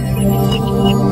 我